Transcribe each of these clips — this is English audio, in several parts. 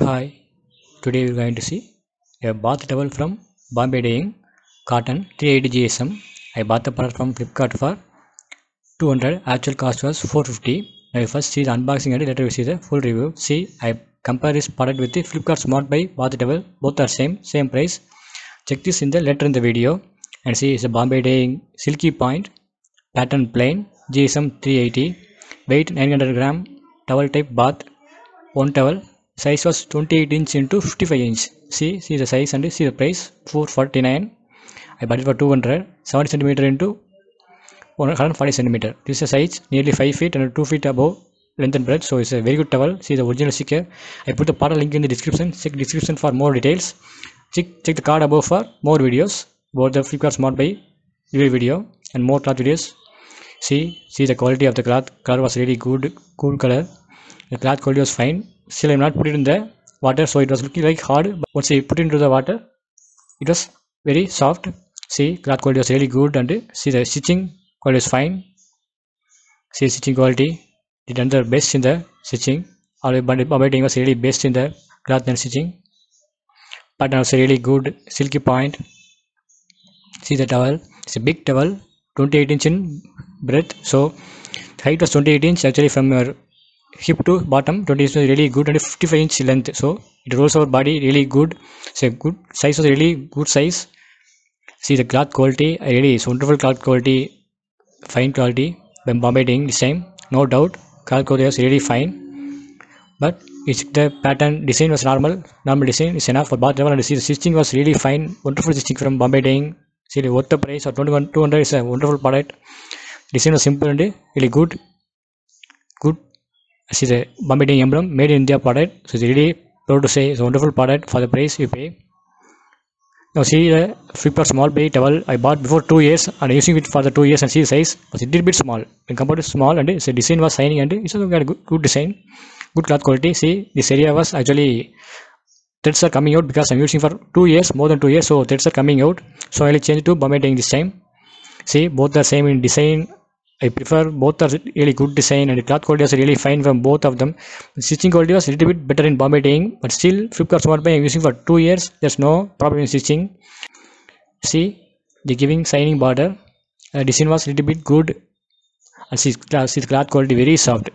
Hi, today we're going to see a bath towel from Bombay Dyeing Cotton 380 GSM. I bought the product from Flipkart for 200, actual cost was 450. Now you first see the unboxing and later we see the full review. See, I compare this product with the Flipkart Smart Buy bath towel, both are same, same price. Check this in the later in the video and see it's a Bombay Dyeing Silky Point, pattern plain, GSM 380, weight 900 gram, towel type bath, one towel size was 28 inch into 55 inch. See see the size and see the price 449 i bought it for 200 70 centimeter into 140 centimeter. This is size nearly 5 feet and 2 feet above length and breadth. So it's a very good towel. See the original sticker. I put the product link in the description. Check description for more details. Check check the card above for more videos about the flipkart smart buy review video and more cloth videos. See see the quality of the cloth. Color was really good cool color the cloth quality was fine still i'm not put it in the water so it was looking like hard but once i put it into the water it was very soft. See cloth quality was really good and see the stitching quality is fine. See stitching quality they done the best in the stitching. Bombay Dyeing was really best in the cloth and stitching. Pattern was really good silky point. See the towel it's a big towel 28 inch in breadth. So height was 28 inch actually from your hip to bottom 20 inch was really good and 55 inch length. So it rolls our body really good. It's a good size was really good size. See the cloth quality really it's wonderful cloth quality fine quality. When Bombay Dyeing this time no doubt. Cloth quality was really fine. But it's the pattern design was normal. Normal design is enough for bath level and the stitching was really fine. Wonderful stitching from Bombay Dyeing see the worth the price of 21 200 is a wonderful product. Design was simple and really good. Good see the Bombay Dyeing emblem made in India product. So it's really proud to say it's a wonderful product for the price you pay. Now see the Flipkart Smart Buy towel I bought before two years and using it for the two years and see the size was a little bit small. When compared to small and its design was shining and it's a good, good design good cloth quality. See this area was actually threads are coming out because I'm using for two years more than two years so threads are coming out. So I'll change to Bombay this time. See both are same in design I prefer both are really good design and the cloth quality was really fine from both of them. The stitching quality was a little bit better in Bombay Dyeing, but still Flipkart Smart Buy I'm using for two years. There's no problem in stitching. See the giving shining border. The design was a little bit good. And see, see cloth quality very soft.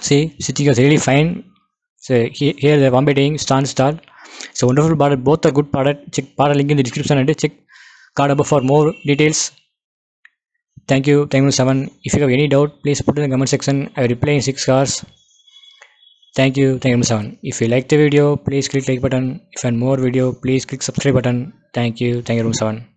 See stitching was really fine. So here, here the Bombay Dyeing stand stall. It's a wonderful product. Both are good product. Check product link in the description and check card above for more details thank you thank you seven if you have any doubt please put in the comment section. I reply in six hours. Thank you thank you seven if you like the video please click like button. If you want more video please click subscribe button. Thank you thank you seven